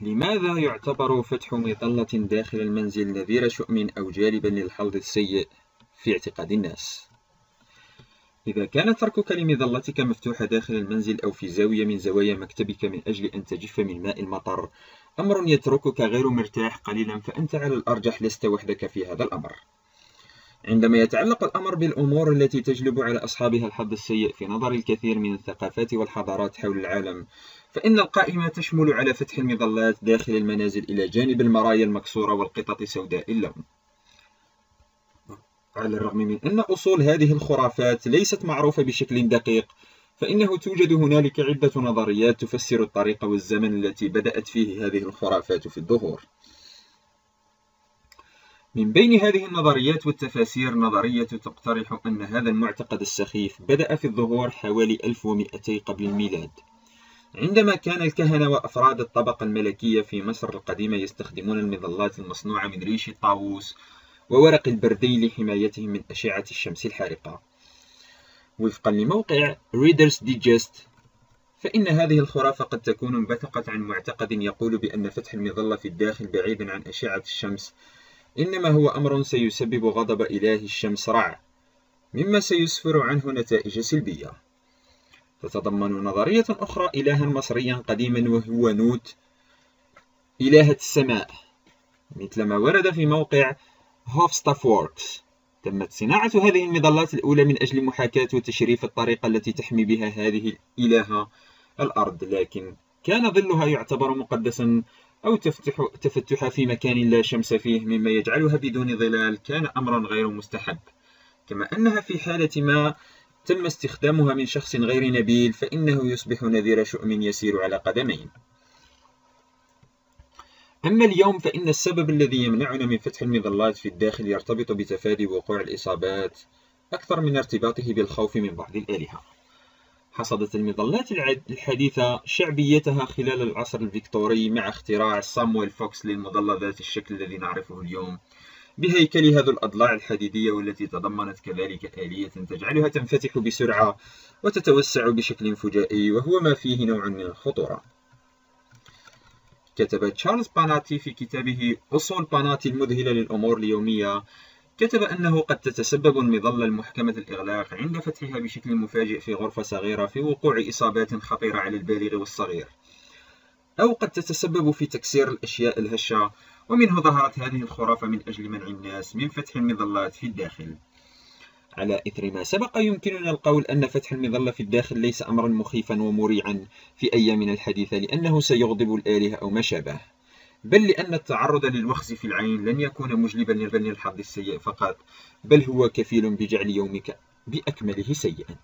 لماذا يعتبر فتح مظلة داخل المنزل نذير شؤم أو جالبا للحظ السيء في اعتقاد الناس؟ إذا كان تركك لمظلتك مفتوحة داخل المنزل أو في زاوية من زوايا مكتبك من أجل أن تجف من ماء المطر أمر يتركك غير مرتاح قليلا فأنت على الأرجح لست وحدك في هذا الأمر عندما يتعلق الأمر بالأمور التي تجلب على أصحابها الحظ السيء في نظر الكثير من الثقافات والحضارات حول العالم فإن القائمة تشمل على فتح المظلات داخل المنازل إلى جانب المرايا المكسورة والقطط سوداء اللون على الرغم من أن أصول هذه الخرافات ليست معروفة بشكل دقيق فإنه توجد هنالك عدة نظريات تفسر الطريق والزمن التي بدأت فيه هذه الخرافات في الظهور. من بين هذه النظريات والتفاسير نظرية تقترح أن هذا المعتقد السخيف بدأ في الظهور حوالي 1200 قبل الميلاد. عندما كان الكهنة وأفراد الطبقة الملكية في مصر القديمة يستخدمون المظلات المصنوعة من ريش الطاووس وورق البردي لحمايتهم من أشعة الشمس الحارقة. وفقا لموقع Reader's Digest فإن هذه الخرافة قد تكون انبثقت عن معتقد يقول بأن فتح المظلة في الداخل بعيدا عن أشعة الشمس إنما هو أمر سيسبب غضب إله الشمس رع مما سيسفر عنه نتائج سلبية. تتضمن نظرية أخرى إلها مصريا قديما وهو نوت إلهة السماء مثل ما ورد في موقع هوفستافوركس. تمت صناعة هذه المظلات الأولى من أجل محاكاة وتشريف الطريقة التي تحمي بها هذه الإلهة الأرض لكن كان ظلها يعتبر مقدسا أو تفتح تفتح في مكان لا شمس فيه مما يجعلها بدون ظلال كان أمرا غير مستحب. كما أنها في حالة ما تم استخدامها من شخص غير نبيل فإنه يصبح نذير شؤم يسير على قدمين. أما اليوم فإن السبب الذي يمنعنا من فتح المظلات في الداخل يرتبط بتفادي وقوع الإصابات أكثر من ارتباطه بالخوف من بعض الآلهة. حصدت المظلات الحديثة شعبيتها خلال العصر الفيكتوري مع اختراع صامويل فوكس للمظلة ذات الشكل الذي نعرفه اليوم. بهيكلها ذو الأضلاع الحديدية والتي تضمنت كذلك آلية تجعلها تنفتح بسرعة وتتوسع بشكل فجائي وهو ما فيه نوع من الخطورة. كتب تشارلز باناتي في كتابه أصول باناتي المذهلة للأمور اليومية كتب أنه قد تتسبب المظلة المحكمة الإغلاق عند فتحها بشكل مفاجئ في غرفة صغيرة في وقوع إصابات خطيرة على البالغ والصغير. أو قد تتسبب في تكسير الأشياء الهشة ومنه ظهرت هذه الخرافة من أجل منع الناس من فتح المظلات في الداخل. على إثر ما سبق يمكننا القول أن فتح المظلة في الداخل ليس أمرا مخيفا ومريعا في أيامنا الحديثة لأنه سيغضب الآلهة أو ما شابه. بل لأن التعرض للوخز في العين لن يكون مجلبا للحظ السيء فقط بل هو كفيل بجعل يومك بأكمله سيئا.